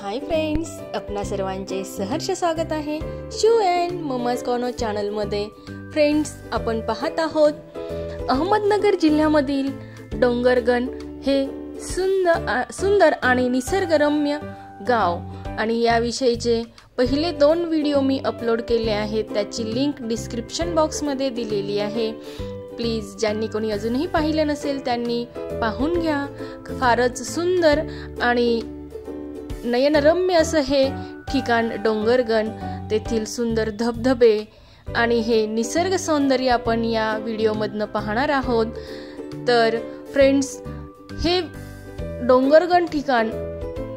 Hi friends आपणा सर्वांचे सहर्ष स्वागत आहे शू अँड ममाज कॉनो चॅनलमध्ये फ्रेंड्स आपण पाहत आहोत अहमदनगर जिल्ह्यामधील डोंगरगण हे सुंदर सुंदर आणि निसर्गरम्य गाव. आणि याविषयीचे पहिले दोन व्हिडिओ मी अपलोड केले आहेत त्याची लिंक डिस्क्रिप्शन बॉक्समध्ये दिलेली आहे. प्लीज ज्यांनी कोणी अजूनही पाहिलं नसेल त्यांनी पाहून घ्या. फारच सुंदर आणि नयनरम्य असं हे ठिकाण डोंगरगण तेथील सुंदर धबधबे आणि हे निसर्ग सौंदर्य आपण या व्हिडिओमधनं पाहणार आहोत. तर फ्रेंड्स हे डोंगरगण ठिकाण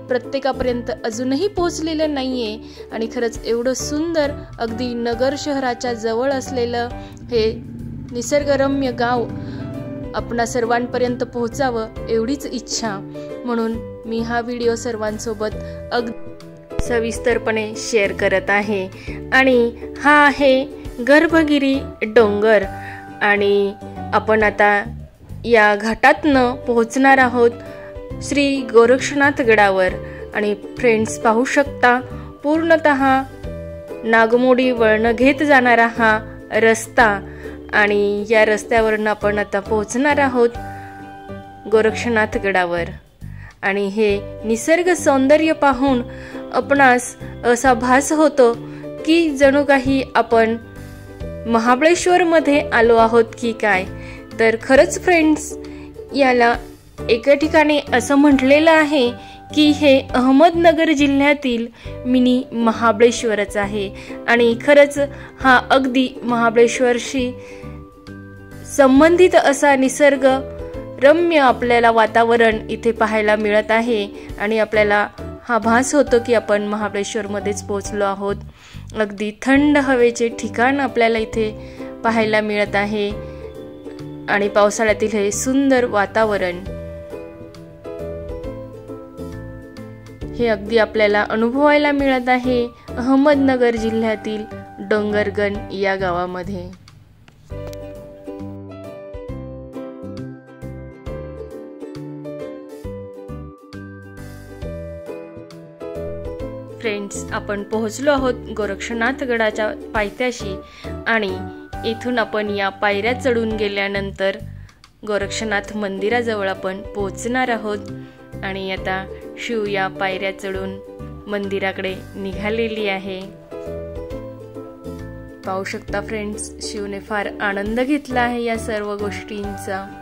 प्रत्येकापर्यंत अजूनही पोहोचलेलं नाही आहे आणि खरंच एवढं सुंदर अगदी नगर शहराच्या जवळ असलेलं हे निसर्गरम्य गाव आपणा सर्वांपर्यंत पोहोचावं एवढीच इच्छा. म्हणून मी हा व्हिडिओ सर्वांसोबत अग सविस्तरपणे शेअर करत आहे. आणि हा आहे गर्भगिरी डोंगर. आणि आपण आता या घाटातनं पोहोचणार आहोत श्री गोरक्षनाथ गडावर. आणि फ्रेंड्स पाहू शकता पूर्णत नागमोडी वळणं घेत जाणारा हा रस्ता. आणि या रस्त्यावरनं आपण आता पोहोचणार आहोत गोरक्षनाथ गडावर. आणि हे निसर्ग सौंदर्य पाहून आपणास असा भास होतो की जणू काही आपण महाबळेश्वरमध्ये आलो आहोत की काय? तर खरंच फ्रेंड्स याला एका ठिकाणी असं म्हटलेलं आहे की हे अहमदनगर जिल्ह्यातील मिनी महाबळेश्वरच आहे. आणि खरंच हा अगदी महाबळेश्वरशी संबंधित असा निसर्ग रम्य आपल्याला वातावरण इथे पाहायला मिळत आहे. आणि आपल्याला हा भास होतो की आपण महाबळेश्वरमध्येच पोहोचलो आहोत. अगदी थंड हवेचे ठिकाण आपल्याला इथे पाहायला मिळत आहे. आणि पावसाळ्यातील हे सुंदर वातावरण. हे अगदी आपल्याला अनुभवायला मिळत आहे. अहमदनगर जिल्ह्यातील डोंगरगण या गावामध्ये. फ्रेंड्स आपण पोहोचलो आहोत गोरक्षनाथ गडाच्या पायथ्याशी आणि इथून आपण या पायऱ्या चढून गेल्यानंतर गोरक्षनाथ मंदिराजवळ आपण पोहोचणार आहोत आणि आता शिव या पायऱ्या चढून मंदिराकडे निघालेली आहे. पाहू शकता फ्रेंड्स शिवने फार आनंद घेतला आहे या सर्व गोष्टींचा.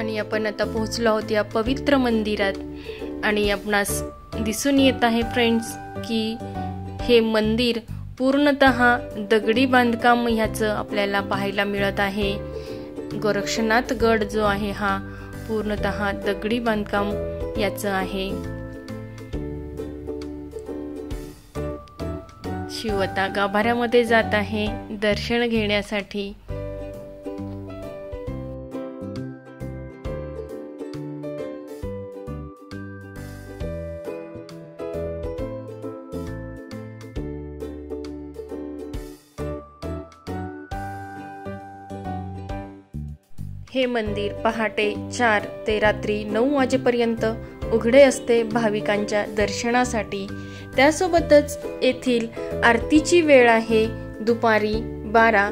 आणि आपण आता पोहोचलो आहोत या पवित्र मंदिरात. आणि आपणास दिसून येत आहे फ्रेंड्स की हे मंदिर पूर्णत दगडी बांधकाम ह्याचं आपल्याला पाहायला मिळत आहे. गोरक्षनाथ गड जो आहे हा पूर्णत दगडी बांधकाम याचं आहे. शिव आता गाभाऱ्यामध्ये जात आहे दर्शन घेण्यासाठी. हे मंदिर पहाटे चार ते रात्री नऊ वाजेपर्यंत उघडे असते भाविकांच्या दर्शनासाठी. त्यासोबतच येथील आरतीची वेळ आहे दुपारी बारा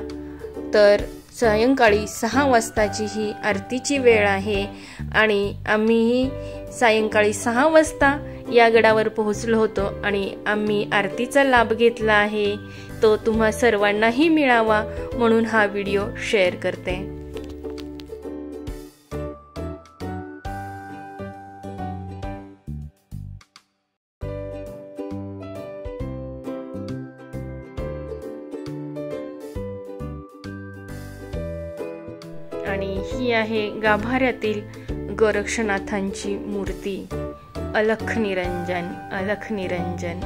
तर सायंकाळी सहा वाजताची ही आरतीची वेळ आहे आणि आम्हीही सायंकाळी सहा वाजता या गडावर पोहोचलो होतो आणि आम्ही आरतीचा लाभ घेतला आहे. तो तुम्हा सर्वांनाही मिळावा म्हणून हा व्हिडिओ शेअर करते. गाभाऱ्यातील गोरक्षनाथांची मूर्ती अलख निरंजन अलख निरंजन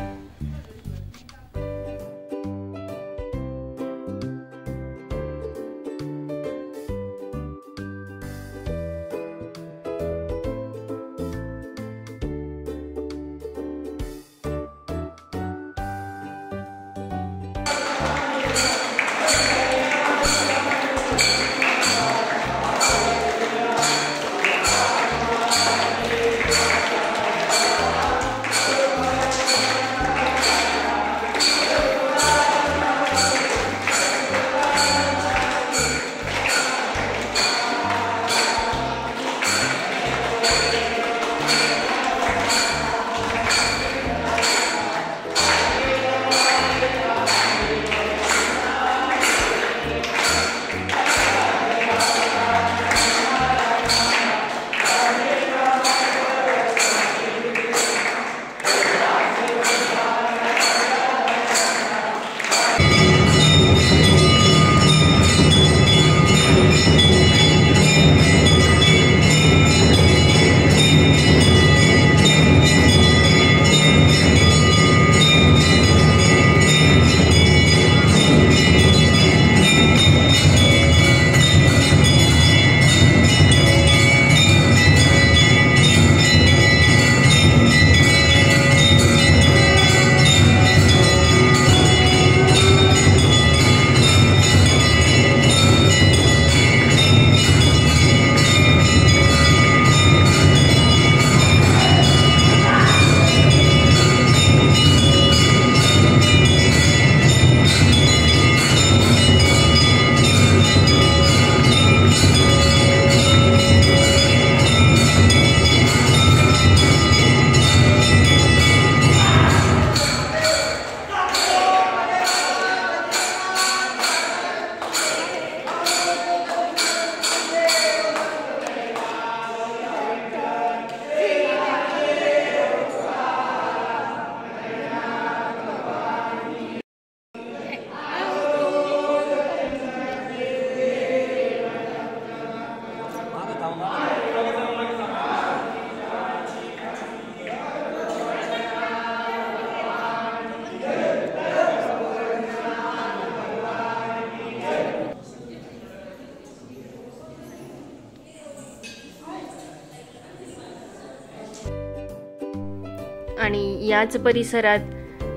याच परिसरात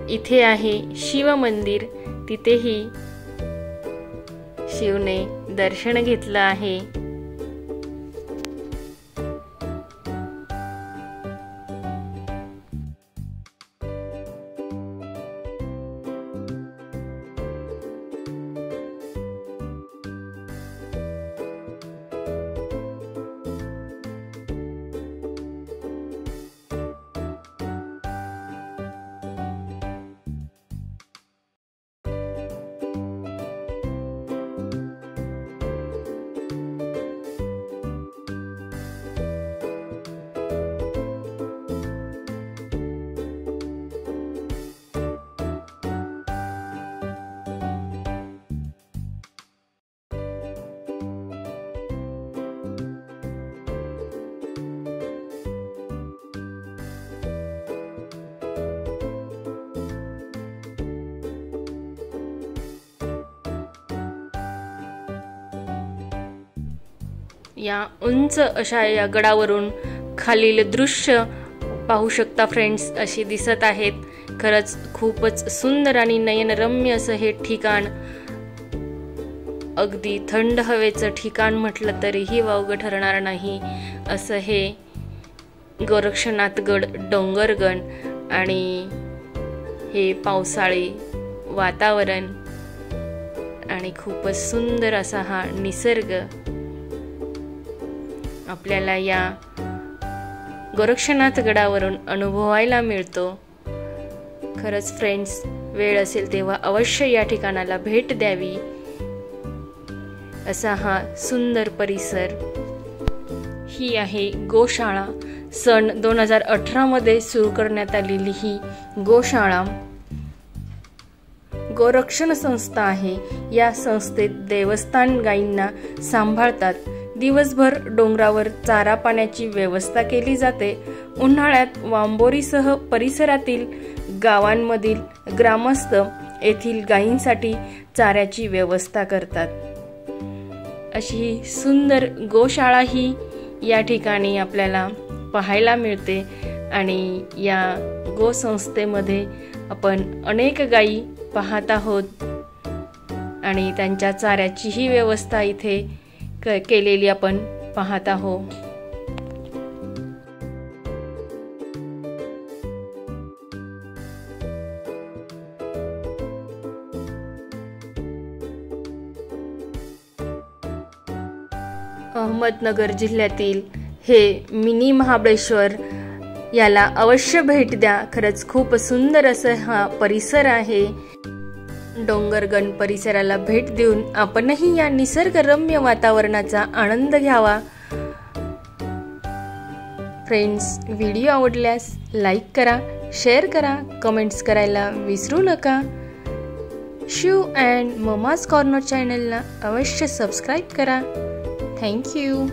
इथे आहे शिव मंदिर. तिथेही शिवने दर्शन घेतलं आहे. या उंच अशा या गडावरून खालील दृश्य पाहू शकता फ्रेंड्स अशी दिसत आहेत. खरंच खूपच सुंदर आणि नयनरम्य असं हे ठिकाण. अगदी थंड हवेचं ठिकाण म्हटलं तरीही वावगं ठरणार नाही असं हे गोरक्षनाथगड डोंगरगण आणि हे पावसाळी वातावरण आणि खूपच सुंदर असा हा निसर्ग आपल्याला या गोरक्षनाथ गडावरून अनुभवायला मिळतो. खरंच फ्रेंड्स वेळ असेल तेव्हा अवश्य या ठिकाणाला भेट द्यावी. असा हा सुंदर परिसर. ही आहे गोशाळा. सन दोन हजार अठरामध्ये सुरू करण्यात आलेली ही गोशाळा. गोरक्षण संस्था आहे. या संस्थेत देवस्थान गायींना सांभाळतात. दिवसभर डोंगरावर चारा पाण्याची व्यवस्था केली जाते. उन्हाळ्यात वांबोरीसह परिसरातील गावांमधील ग्रामस्थ येथील गायींसाठी चाऱ्याची व्यवस्था करतात. अशी सुंदर गोशाळा ही या ठिकाणी आपल्याला पाहायला मिळते आणि या गोसंस्थेमध्ये आपण अनेक गायी पाहत आहोत. आणि त्यांच्या चाऱ्याचीही व्यवस्था इथे केलेली आपण पाहत आहोत. अहमदनगर जिल्ह्यातील हे मिनी महाबळेश्वर याला अवश्य भेट द्या. खरंच खूप सुंदर असं हा परिसर आहे. डोंगरगण परिसराला भेट देऊन आपणही या निसर्गरम्य वातावरणाचा आनंद घ्यावा. फ्रेंड्स व्हिडिओ आवडल्यास लाईक करा शेअर करा कमेंट्स करायला विसरू नका. शिव अँड ममाज कॉर्नर चॅनलला अवश्य सबस्क्राईब करा. थँक्यू